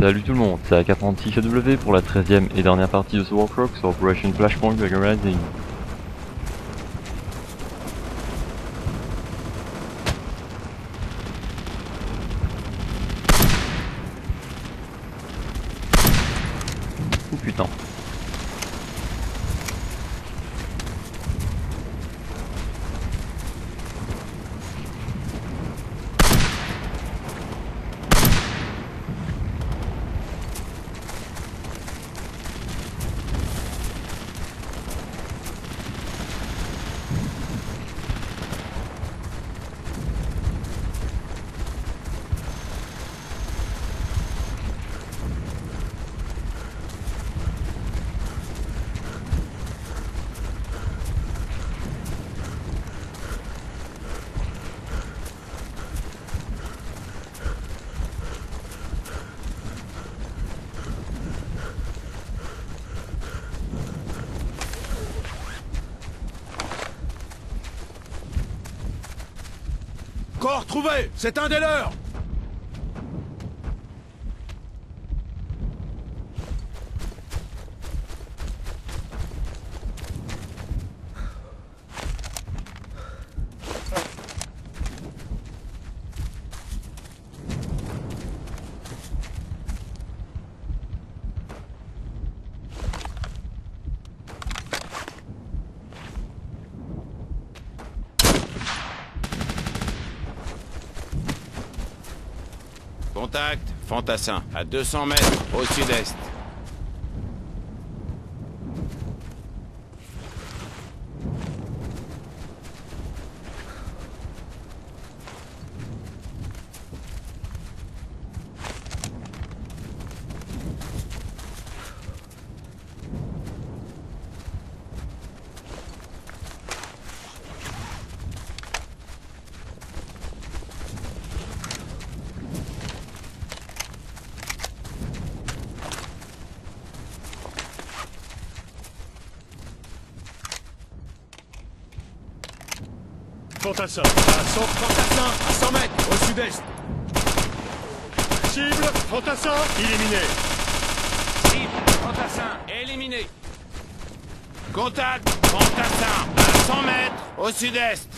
Salut tout le monde, c'est AK36AW pour la 13ème et dernière partie de ce Warcroak sur Operation Flashpoint Dragon Corps trouvé C'est un des leurs Contact, Fantassin, à 200 mètres au sud-est. Fantassin à 100... Fantassin à 100 mètres au sud-est. Cible Fantassin éliminé. Cible, Fantassin, éliminé. Contact, Fantassin, à 100 mètres au sud-est.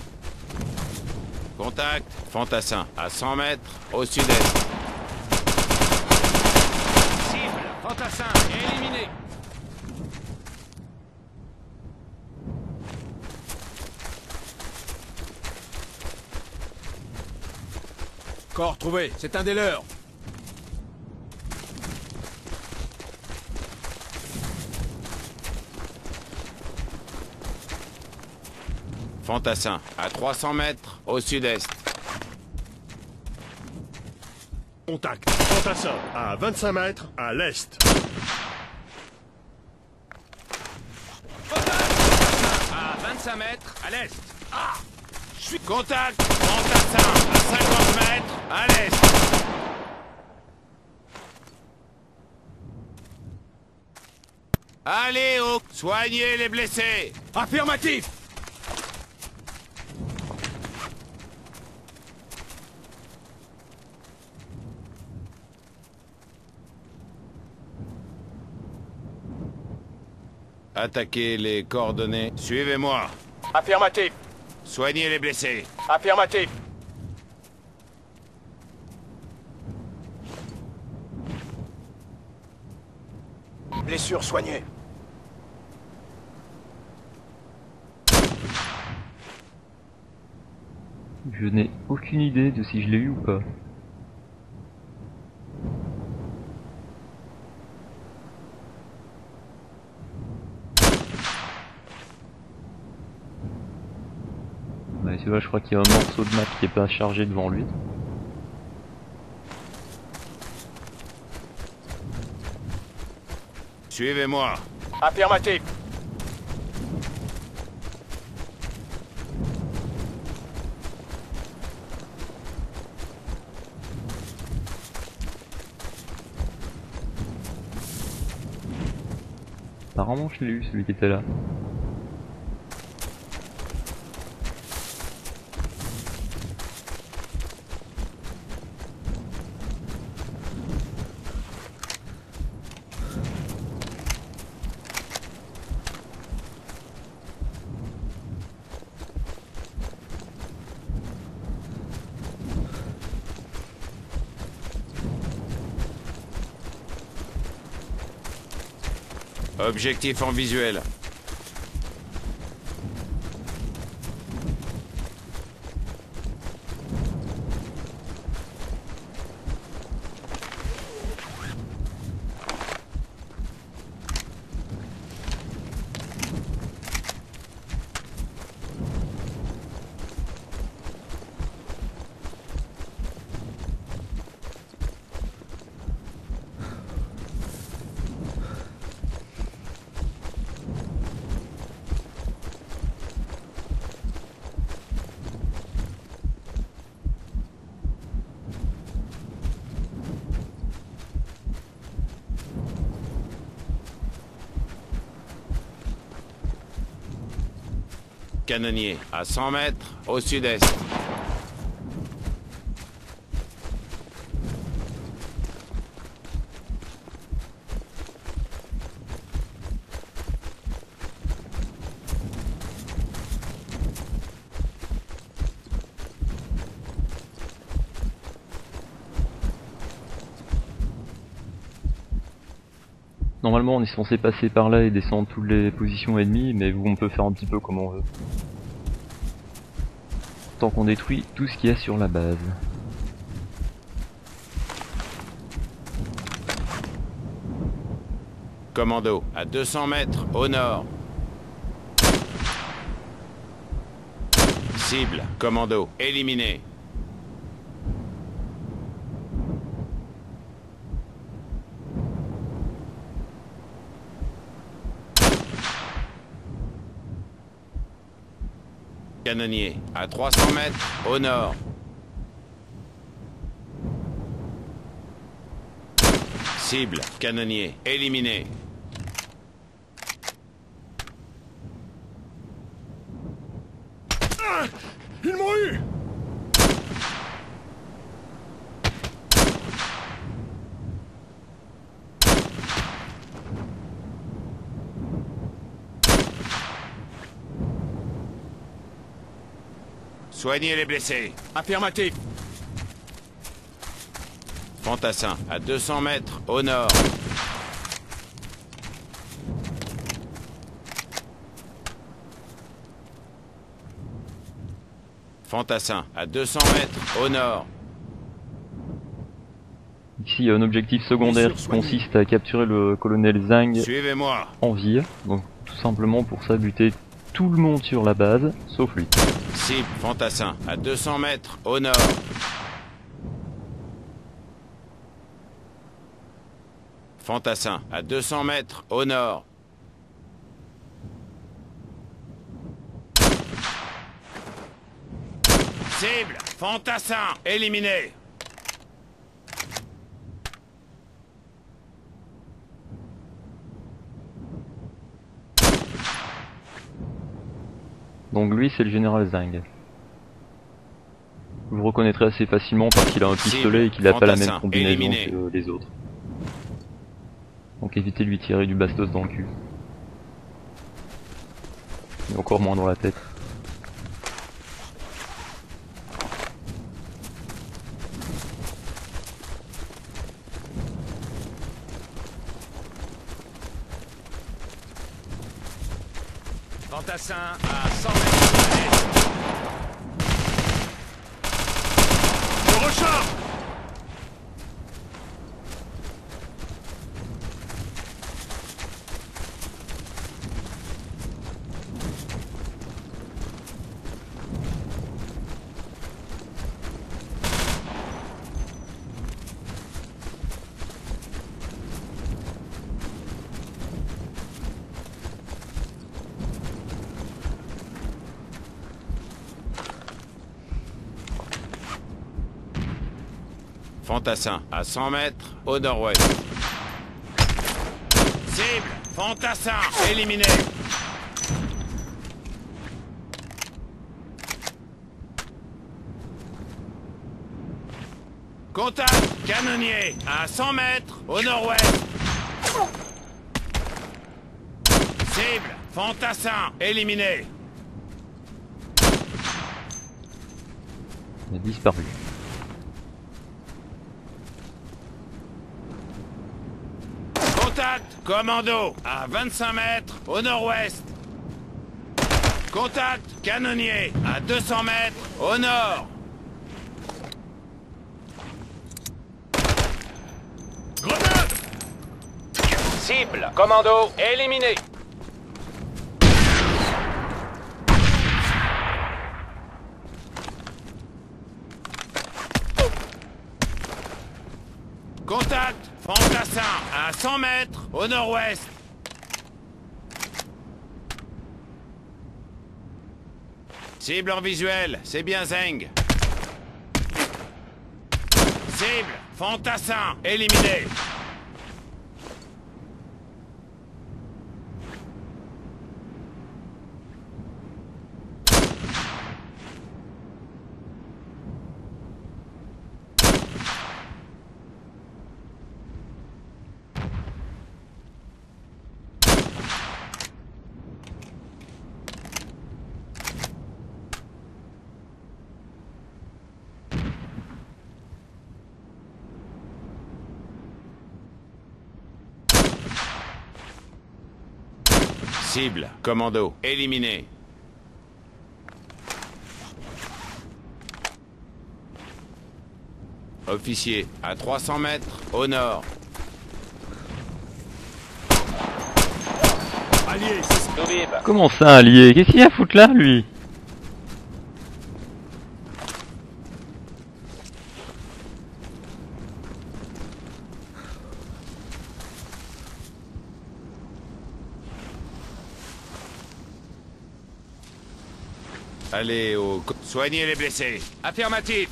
Contact, Fantassin, à 100 mètres au sud-est. Cible, Fantassin, éliminé. Corps trouvé C'est un des leurs Fantassin, à 300 mètres au sud-est. Contact Fantassin à 25 mètres à l'est À 25 mètres à l'est. Ah Je suis contact, Fantassin, à 50 mètres à l'est. Allez, au soignez les blessés. Affirmatif Attaquez les coordonnées. Suivez-moi. Affirmatif Soignez les blessés. Affirmatif Je n'ai aucune idée de si je l'ai eu ou pas. Je crois qu'il y a un morceau de map qui est pas chargé devant lui. Suivez-moi. Affirmatif Apparemment, je l'ai eu, celui qui était là. Objectif en visuel. Canonnier, à 100 mètres, au sud-est. Normalement on est censé passer par là et descendre toutes les positions ennemies, mais on peut faire un petit peu comme on veut. Tant qu'on détruit tout ce qu'il y a sur la base. Commando, à 200 mètres, au nord. Cible, commando, éliminé. Canonnier, à 300 mètres, au nord. Cible, canonnier, éliminé. Soignez les blessés. Affirmatif. Fantassin, à 200 mètres, au nord. Fantassin, à 200 mètres, au nord. Ici il y a un objectif secondaire qui consiste à capturer le colonel Zhang Suivez-moi. en vire. Donc tout simplement pour ça buter tout le monde sur la base, sauf lui. Cible, Fantassin, à 200 mètres, au nord. Fantassin, à 200 mètres, au nord. Cible, Fantassin, éliminé. Donc lui c'est le général Zhang. Vous reconnaîtrez assez facilement parce qu'il a un pistolet et qu'il a pas la même combinaison éliminé. que les autres. Donc évitez de lui tirer du bastos dans le cul. Et encore moins dans la tête. Fantassin, à 100 mètres. Je recharge Fantassin, à 100 mètres, au nord-ouest. Cible, Fantassin, éliminé. Contact, canonnier, à 100 mètres, au nord-ouest. Cible, Fantassin, éliminé. Il a disparu. Contact Commando à 25 mètres au nord-ouest. Contact Canonnier à 200 mètres au nord. Grenade Cible, commando, éliminé. Contact Fantassin à 100 mètres au nord-ouest. Cible en visuel, c'est bien Zeng. Cible, Fantassin, éliminé. Cible, commando, éliminé. Officier, à 300 mètres, au nord. Allié, Comment ça, allié? Qu'est-ce qu'il y a à foutre là, lui? Allez au... Soignez les blessés. affirmatif.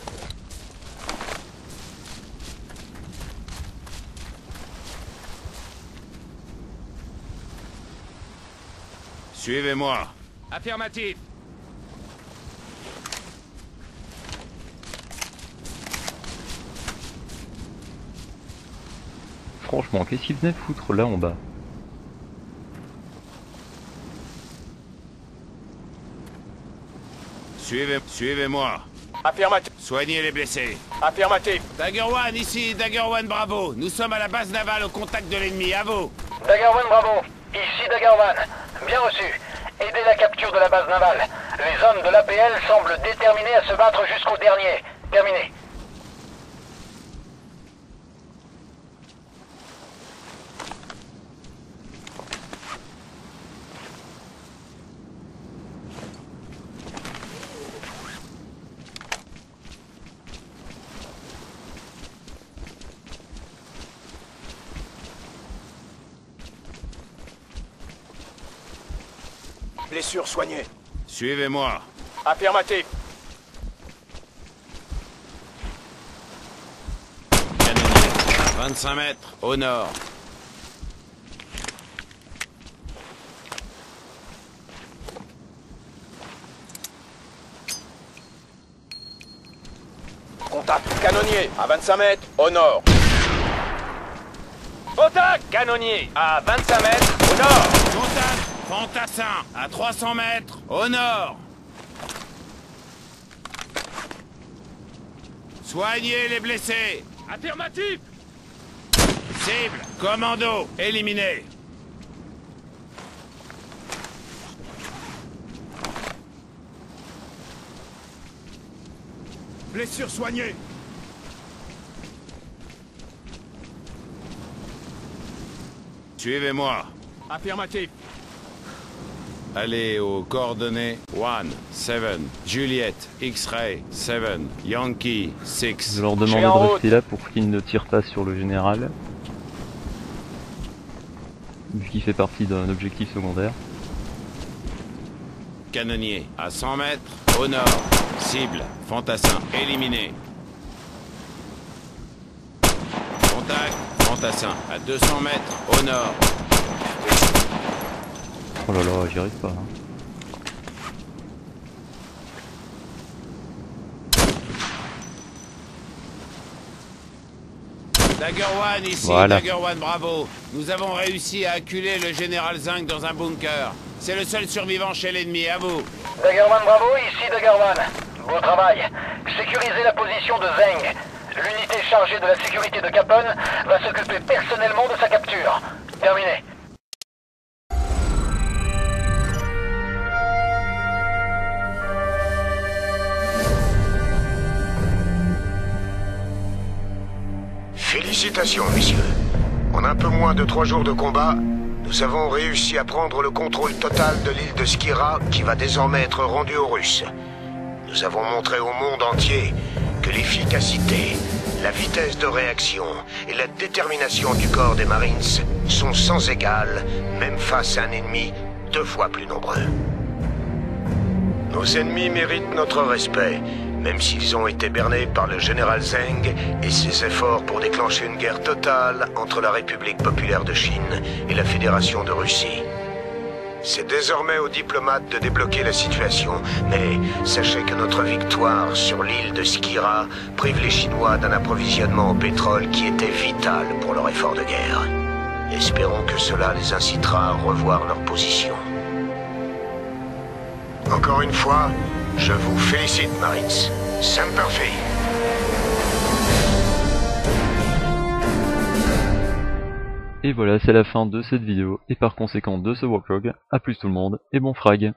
Suivez-moi. Affirmatif. Franchement, qu'est-ce qu'il venait foutre là en bas? Suivez... Suivez-moi. Affirmatif. Soignez les blessés. Affirmatif. Dagger One, ici, Dagger One, bravo. Nous sommes à la base navale au contact de l'ennemi, à vous. Dagger One, bravo. Ici Dagger One. Bien reçu. Aidez la capture de la base navale. Les hommes de l'APL semblent déterminés à se battre jusqu'au dernier. Terminé. Blessure soignée. Suivez-moi. Affirmatif. Canonnier, 25 mètres, au nord. Contact canonnier à 25 mètres au nord. Contact canonnier à 25 mètres au nord. Fantassin, à 300 mètres, au nord. Soignez les blessés. Affirmatif. Cible, commando, éliminé. blessure soignée. Suivez-moi. Affirmatif. Allez aux coordonnées 1, 7, Juliet, X-Ray, 7, Yankee, 6. Je leur en de rester là pour qu'ils ne tirent pas sur le général. Vu qu'il fait partie d'un objectif secondaire. Canonnier, à 100 mètres, au nord. Cible, Fantassin, éliminé. Contact, Fantassin, à 200 mètres, au nord. Oh là là, j'y arrive pas. hein. Dagger One ici, Voilà. Dagger One, bravo. Nous avons réussi à acculer le général Zing dans un bunker. C'est le seul survivant chez l'ennemi, à vous. Dagger One, bravo. Ici Dagger One. Beau travail. Sécurisez la position de Zeng. L'unité chargée de la sécurité de Capone va s'occuper personnellement de sa capture. Terminé. Félicitations, messieurs. En un peu moins de trois jours de combat, nous avons réussi à prendre le contrôle total de l'île de Skira, qui va désormais être rendue aux Russes. Nous avons montré au monde entier que l'efficacité, la vitesse de réaction et la détermination du corps des Marines sont sans égal, même face à un ennemi deux fois plus nombreux. Nos ennemis méritent notre respect, même s'ils ont été bernés par le général Zeng et ses efforts pour déclencher une guerre totale entre la République populaire de Chine et la Fédération de Russie. C'est désormais aux diplomates de débloquer la situation, mais sachez que notre victoire sur l'île de Skira prive les Chinois d'un approvisionnement en pétrole qui était vital pour leur effort de guerre. Espérons que cela les incitera à revoir leur position. Encore une fois, je vous félicite. Semper Fi. Et voilà, c'est la fin de cette vidéo, et par conséquent de ce walkthrough. A plus tout le monde, et bon frag